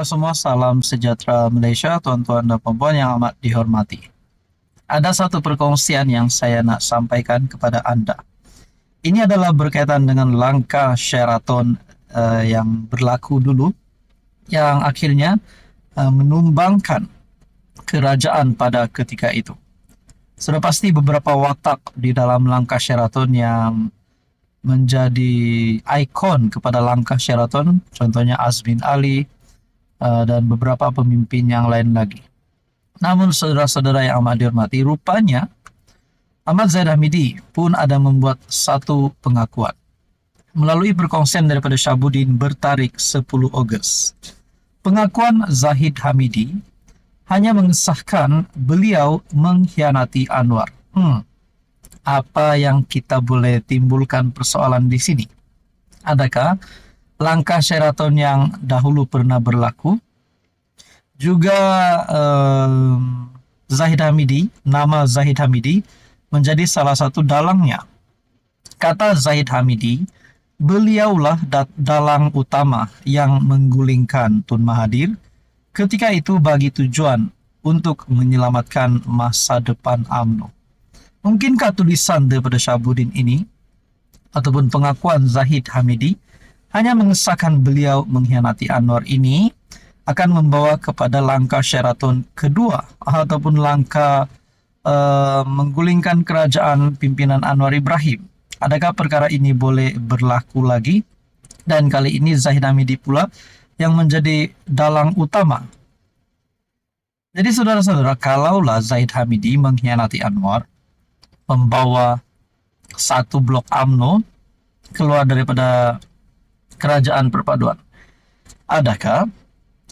Halo semua, salam sejahtera Malaysia, tuan-tuan dan puan yang amat dihormati. Ada satu perkongsian yang saya nak sampaikan kepada Anda. Ini adalah berkaitan dengan langkah Sheraton uh, yang berlaku dulu, yang akhirnya uh, menumbangkan kerajaan pada ketika itu. Sudah pasti beberapa watak di dalam langkah Sheraton yang menjadi ikon kepada langkah Sheraton, contohnya Azmin Ali, uh, dan beberapa pemimpin yang lain lagi. Namun saudara-saudara yang amat dihormati, rupanya Ahmad Zaid Hamidi pun ada membuat satu pengakuan. Melalui perkongsian daripada Syabudin bertarik 10 Ogos. Pengakuan Zahid Hamidi hanya mengesahkan beliau mengkhianati Anwar. Hmm, apa yang kita boleh timbulkan persoalan di sini? Adakah langkah Sheraton yang dahulu pernah berlaku. Juga um, Zahid Hamidi, nama Zahid Hamidi menjadi salah satu dalangnya. Kata Zahid Hamidi, beliaulah dalang utama yang menggulingkan Tun Mahathir ketika itu bagi tujuan untuk menyelamatkan masa depan AMNO. Mungkinkah tulisan daripada Syabuddin ini ataupun pengakuan Zahid Hamidi hanya mengesahkan beliau mengkhianati Anwar ini akan membawa kepada langkah Sheraton kedua ataupun langkah uh, menggulingkan kerajaan pimpinan Anwar Ibrahim. Adakah perkara ini boleh berlaku lagi? Dan kali ini Zahid Hamidi pula yang menjadi dalang utama. Jadi saudara-saudara, kalaulah Zahid Hamidi mengkhianati Anwar, membawa satu blok AMNO keluar daripada kerajaan perpaduan. Adakah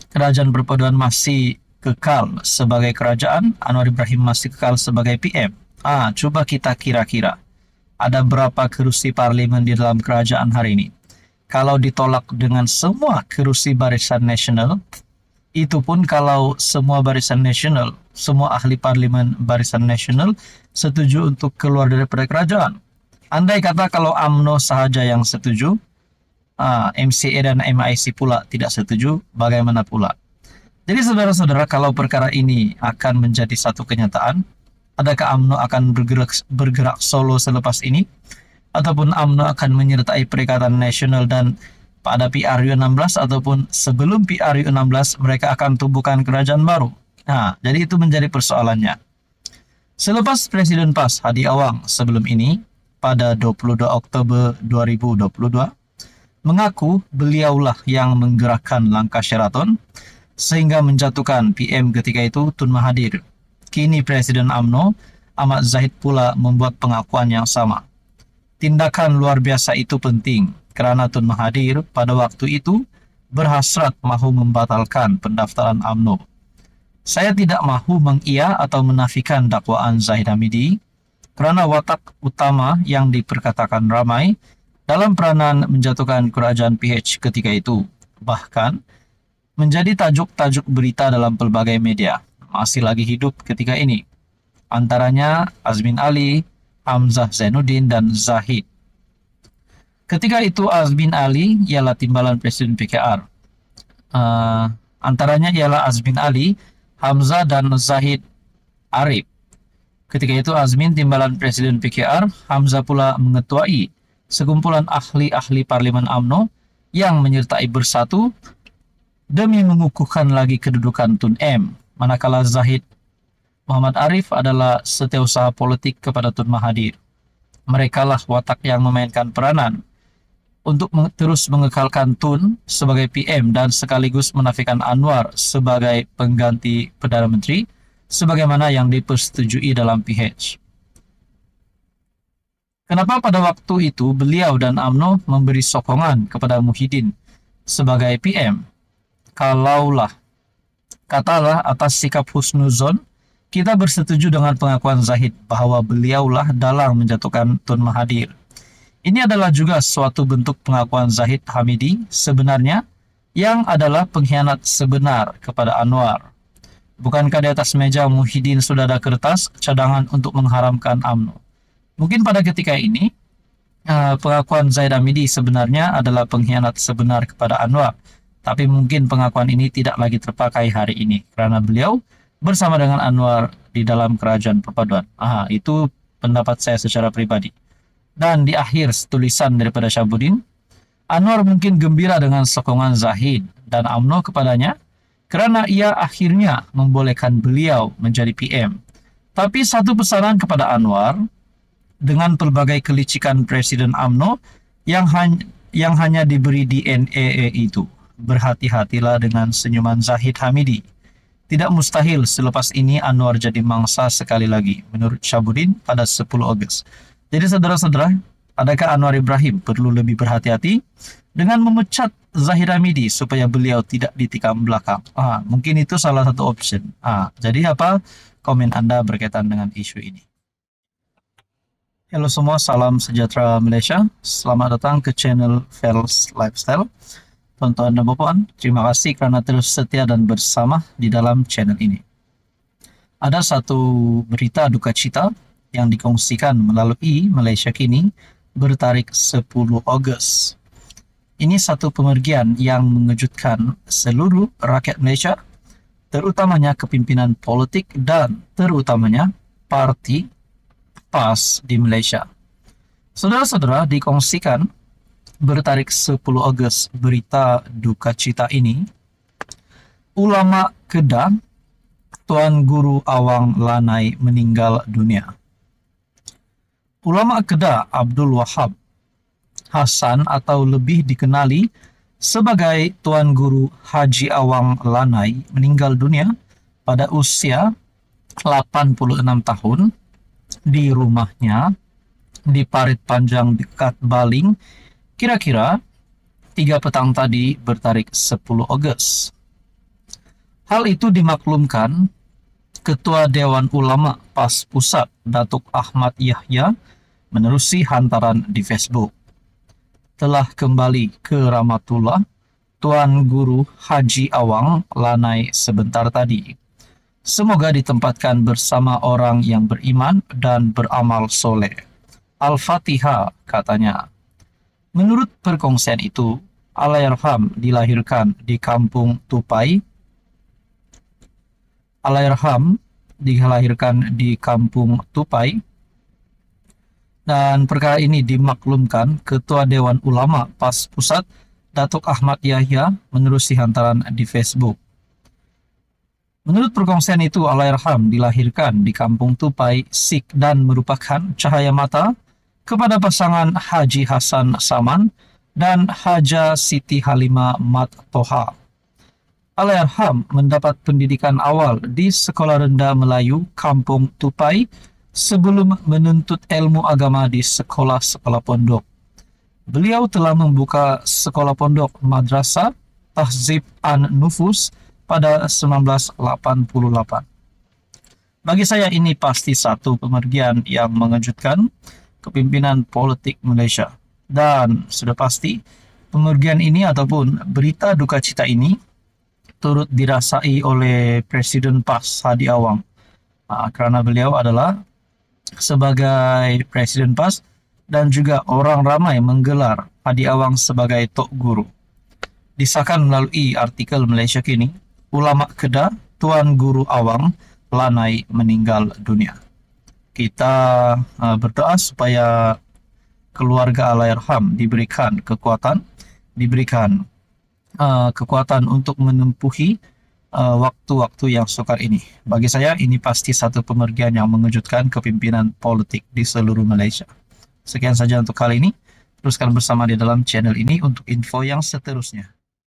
kerajaan perpaduan masih kekal sebagai kerajaan, Anwar Ibrahim masih kekal sebagai PM? Ah, coba kita kira-kira. Ada berapa kerusi parlimen di dalam kerajaan hari ini? Kalau ditolak dengan semua kerusi barisan nasional, itu pun kalau semua barisan nasional, semua ahli parlimen barisan nasional setuju untuk keluar daripada kerajaan. Andai kata kalau AMNO sahaja yang setuju, uh, ah, MCA dan MIC pula tidak setuju, bagaimana pula? Jadi saudara-saudara, kalau perkara ini akan menjadi satu kenyataan, adakah AMNO akan bergerak, bergerak solo selepas ini? Ataupun AMNO akan menyertai Perikatan Nasional dan pada PRU 16 ataupun sebelum PRU 16 mereka akan tubuhkan kerajaan baru. Nah, jadi itu menjadi persoalannya. Selepas Presiden PAS Hadi Awang sebelum ini, pada 22 Oktober 2022, mengaku beliaulah yang menggerakkan langkah Sheraton sehingga menjatuhkan PM ketika itu Tun Mahathir. Kini Presiden AMNO Ahmad Zahid pula membuat pengakuan yang sama. Tindakan luar biasa itu penting kerana Tun Mahathir pada waktu itu berhasrat mahu membatalkan pendaftaran AMNO. Saya tidak mahu mengia atau menafikan dakwaan Zahid Hamidi kerana watak utama yang diperkatakan ramai dalam peranan menjatuhkan kerajaan PH ketika itu. Bahkan, menjadi tajuk-tajuk berita dalam pelbagai media masih lagi hidup ketika ini. Antaranya Azmin Ali, Hamzah Zainuddin, dan Zahid. Ketika itu Azmin Ali ialah timbalan Presiden PKR. Uh, antaranya ialah Azmin Ali, Hamzah, dan Zahid Arif. Ketika itu Azmin timbalan Presiden PKR, Hamzah pula mengetuai sekumpulan ahli-ahli parlimen AMNO yang menyertai bersatu demi mengukuhkan lagi kedudukan Tun M. Manakala Zahid Muhammad Arif adalah setiausaha politik kepada Tun Mahathir. Mereka lah watak yang memainkan peranan untuk terus mengekalkan Tun sebagai PM dan sekaligus menafikan Anwar sebagai pengganti Perdana Menteri sebagaimana yang dipersetujui dalam PH. Kenapa pada waktu itu beliau dan AMNO memberi sokongan kepada Muhyiddin sebagai PM? Kalaulah, katalah atas sikap husnuzon, kita bersetuju dengan pengakuan Zahid bahwa beliaulah dalang menjatuhkan Tun Mahathir. Ini adalah juga suatu bentuk pengakuan Zahid Hamidi sebenarnya yang adalah pengkhianat sebenar kepada Anwar. Bukankah di atas meja Muhyiddin sudah ada kertas cadangan untuk mengharamkan AMNO? Mungkin pada ketika ini uh, pengakuan Zaid Amidi sebenarnya adalah pengkhianat sebenar kepada Anwar Tapi mungkin pengakuan ini tidak lagi terpakai hari ini karena beliau bersama dengan Anwar di dalam kerajaan perpaduan. Ah, itu pendapat saya secara pribadi. Dan di akhir tulisan daripada Syabudin, Anwar mungkin gembira dengan sokongan Zahid dan AMNO kepadanya karena ia akhirnya membolehkan beliau menjadi PM. Tapi satu pesanan kepada Anwar dengan pelbagai kelicikan Presiden AMNO yang, yang hanya diberi di NEE itu. Berhati-hatilah dengan senyuman Zahid Hamidi. Tidak mustahil selepas ini Anwar jadi mangsa sekali lagi, menurut Syabudin pada 10 Agustus. Jadi saudara-saudara, adakah Anwar Ibrahim perlu lebih berhati-hati dengan memecat Zahid Hamidi supaya beliau tidak ditikam belakang? Ah, mungkin itu salah satu option. Ah, jadi apa komen Anda berkaitan dengan isu ini? Halo semua, salam sejahtera Malaysia. Selamat datang ke channel Fels Lifestyle. Tuan-tuan dan puan, terima kasih kerana terus setia dan bersama di dalam channel ini. Ada satu berita duka cita yang dikongsikan melalui Malaysia Kini bertarik 10 Ogos. Ini satu pemergian yang mengejutkan seluruh rakyat Malaysia, terutamanya kepimpinan politik dan terutamanya parti PAS di Malaysia. Saudara-saudara dikongsikan bertarik 10 Ogos berita duka cita ini, ulama Kedah Tuan Guru Awang Lanai meninggal dunia. Ulama Kedah Abdul Wahab Hasan atau lebih dikenali sebagai Tuan Guru Haji Awang Lanai meninggal dunia pada usia 86 tahun di rumahnya di Parit Panjang dekat Baling Kira-kira tiga petang tadi bertarik 10 Agustus. Hal itu dimaklumkan Ketua Dewan Ulama PAS Pusat Datuk Ahmad Yahya menerusi hantaran di Facebook. Telah kembali ke Ramatullah Tuan Guru Haji Awang Lanai sebentar tadi. Semoga ditempatkan bersama orang yang beriman dan beramal soleh. Al-Fatihah katanya. Menurut perkongsian itu, Alairham dilahirkan di kampung Tupai. Alairham dilahirkan di kampung Tupai. Dan perkara ini dimaklumkan Ketua Dewan Ulama PAS Pusat Datuk Ahmad Yahya menerusi hantaran di Facebook. Menurut perkongsian itu, Alairham dilahirkan di kampung Tupai, Sik dan merupakan cahaya mata kepada pasangan Haji Hasan Saman dan Haja Siti Halima Mat Toha. Alayarham mendapat pendidikan awal di Sekolah Rendah Melayu Kampung Tupai sebelum menuntut ilmu agama di sekolah-sekolah pondok. Beliau telah membuka sekolah pondok Madrasah Tahzib An Nufus pada 1988. Bagi saya ini pasti satu pemergian yang mengejutkan kepimpinan politik Malaysia. Dan sudah pasti, pemergian ini ataupun berita duka cita ini turut dirasai oleh Presiden PAS Hadi Awang. Kerana beliau adalah sebagai Presiden PAS dan juga orang ramai menggelar Hadi Awang sebagai Tok Guru. Disahkan melalui artikel Malaysia Kini, ulama Kedah Tuan Guru Awang Lanai meninggal dunia kita uh, berdoa supaya keluarga Alairham diberikan kekuatan, diberikan uh, kekuatan untuk menempuhi uh, waktu-waktu uh, yang sukar ini. Bagi saya, ini pasti satu pemergian yang mengejutkan kepimpinan politik di seluruh Malaysia. Sekian saja untuk kali ini. Teruskan bersama di dalam channel ini untuk info yang seterusnya.